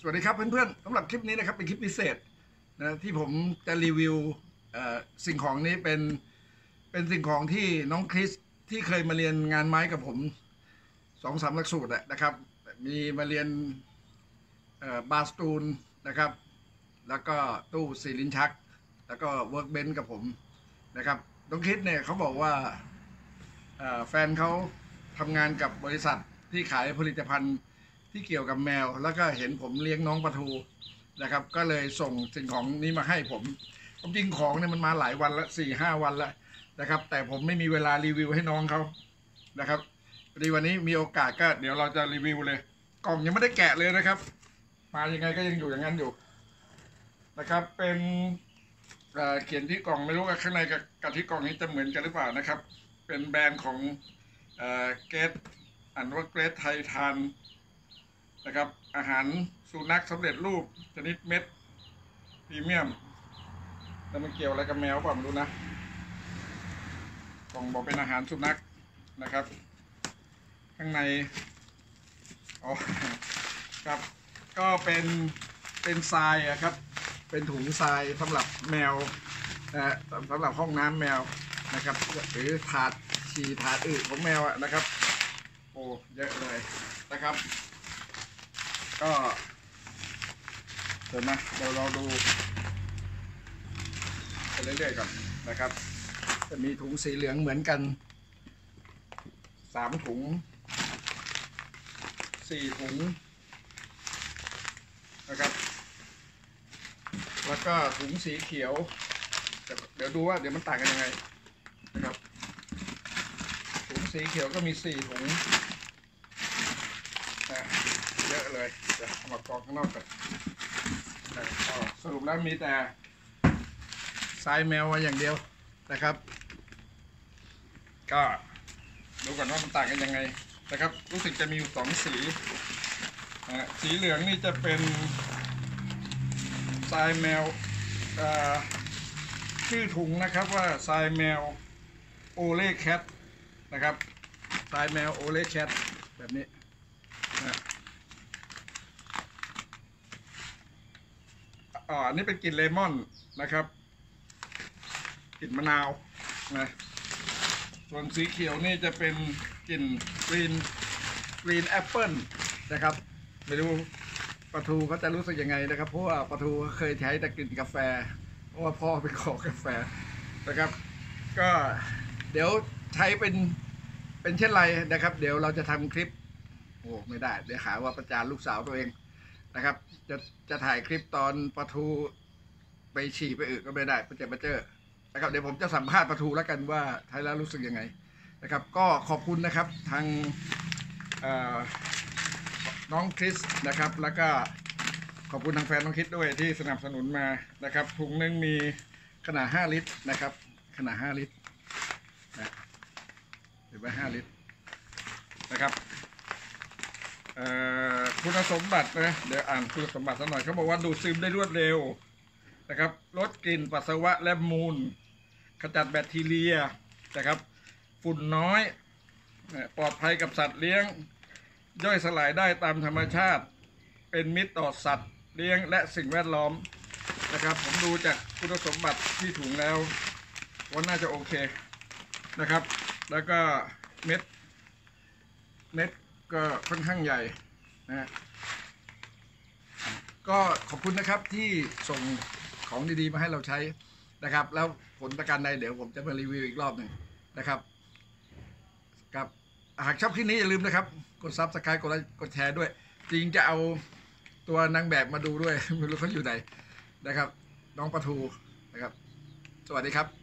สวัสดีครับเพื่อนๆสำหรับคลิปนี้นะครับเป็นคลิปพิเศษนะที่ผมจะรีวิวสิ่งของนี้เป็นเป็นสิ่งของที่น้องคริสที่เคยมาเรียนงานไม้กับผมสองสามหลักสูตรอะนะครับ มีมาเรียน bar stool นะครับ แล้วก็ตู้สี่ลิ้นชัก แล้วก็ workbench กับผมนะครับน้องคริสเนี่ยเขาบอกว่าแฟนเขาทำงานกับบริษัทที่ขายผลิตภัณฑ์ ที่เกี่ยวกับแมว แล้วก็เห็นผมเลี้ยงน้องปลาทูนะครับ ก็เลยส่งสิ่งของนี้มาให้ผมความจริงของเนี่ยมันมาหลายวันละสี่ห้าวันละนะครับ แต่ผมไม่มีเวลารีวิวให้น้องเขานะครับพอดีวันนี้มีโอกาสก็เดี๋ยวเราจะรีวิวเลย กล่องยังไม่ได้แกะเลยนะครับ มายังไงก็ยังอยู่อย่างนั้นอยู่นะครับ เป็นเเขียนที่กล่องไม่รู้ว่าข้างในกับกับที่กล่องนี้จะเหมือนกันหรือเปล่านะครับ เป็นแบรนด์ของเอ่อเกตอ่านว่าเกรทไททาน นะครับ อาหารสุนัขสำเร็จรูปชนิดเม็ดพรีเมียมแล้วมันเกี่ยวอะไรกับแมวเปล่าไม่รู้นะกล่องบอกเป็นอาหารสุนัขนะครับ ข้างในอ๋อครับ ก็เป็นเป็นทรายอะครับ เป็นถุงทรายสำหรับแมวนะสำหรับห้องน้ำแมวนะครับ หรือถาดฉี่ถาดอึของแมวนะครับ โอ้เยอะเลยนะครับ ก็เดี๋ยวนะเดี๋ยวเราดูไปเรื่อยๆก่อนนะครับ จะมีถุงสีเหลืองเหมือนกันสามถุงสี่ถุงนะครับ แล้วก็ถุงสีเขียว เดี๋ยวดูว่าเดี๋ยวมันต่างกันยังไงนะครับ ถุงสีเขียวก็มีสี่ถุงนะเยอะเลย เดี๋ยวเอามากองข้างนอกก่อนสรุปแล้วมีแต่ทรายแมวมาอย่างเดียวนะครับ ก็ดูก่อนว่ามันต่างกันยังไงนะครับ รู้สึกจะมีอยู่สองสีสีเหลืองนี่จะเป็นทรายแมวชื่อถุงนะครับว่าทรายแมวโอเล่แคทนะครับทรายแมวโอเล่แคทแบบนี้นะ อ่าอันนี้เป็นกลิ่นเลมอนนะครับกลิ่นมะนาวนะส่วนสีเขียวนี่จะเป็นกลิ่น green green apple นะครับไม่รู้ปลาทูเขาจะรู้สึกยังไงนะครับเพราะว่าปลาทูเคยใช้แต่กลิ่นกาแฟ เพราะว่าพ่อเป็นคอกาแฟนะครับ ก็เดี๋ยวใช้เป็นเป็นเช่นไรนะครับ เดี๋ยวเราจะทำคลิปโอ้ไม่ได้เดี๋ยวหาว่าประจานลูกสาวตัวเอง นะครับ จะจะถ่ายคลิปตอนปลาทูไปฉี่ไปอึก็ไม่ได้ไปเจอมาเจอนะครับเดี๋ยวผมจะสัมภาษณ์ปลาทูแล้วกันว่าท้ายแล้วรู้สึกยังไงนะครับ ก็ขอบคุณนะครับทางน้องคริสนะครับ แล้วก็ขอบคุณทางแฟนน้องคริสด้วยที่สนับสนุนมานะครับถุงนึงมีขนาด 5 ลิตรนะครับ ขนาด 5 ลิตรนะหรือว่า 5 ลิตรนะครับเอ่อ คุณสมบัตินะเดี๋ยวอ่านคุณสมบัติสักหน่อยเขาบอกว่าดูดซึมได้รวดเร็วนะครับลดกลิ่นปัสสาวะและมูล ขจัดแบคทีเรียนะครับ ฝุ่นน้อยปลอดภัยกับสัตว์เลี้ยง ย่อยสลายได้ตามธรรมชาติ เป็นมิตรต่อสัตว์เลี้ยงและสิ่งแวดล้อมนะครับ ผมดูจากคุณสมบัติที่ถุงแล้วว่าน่าจะโอเคนะครับ แล้วก็เม็ดเม็ดก็ค่อนข้างใหญ่ นะฮะก็ขอบคุณนะครับที่ส่งของดีๆมาให้เราใช้นะครับ แล้วผลประการใดเดี๋ยวผมจะมารีวิวอีกรอบหนึ่งนะครับกับหากชอบคลิปนี้อย่าลืมนะครับ กด subscribe กดไลค์กดแชร์ด้วย จริงจะเอาตัวนางแบบมาดูด้วย ไม่รู้เขาอยู่ไหนนะครับ น้องปลาทูนะครับ สวัสดีครับ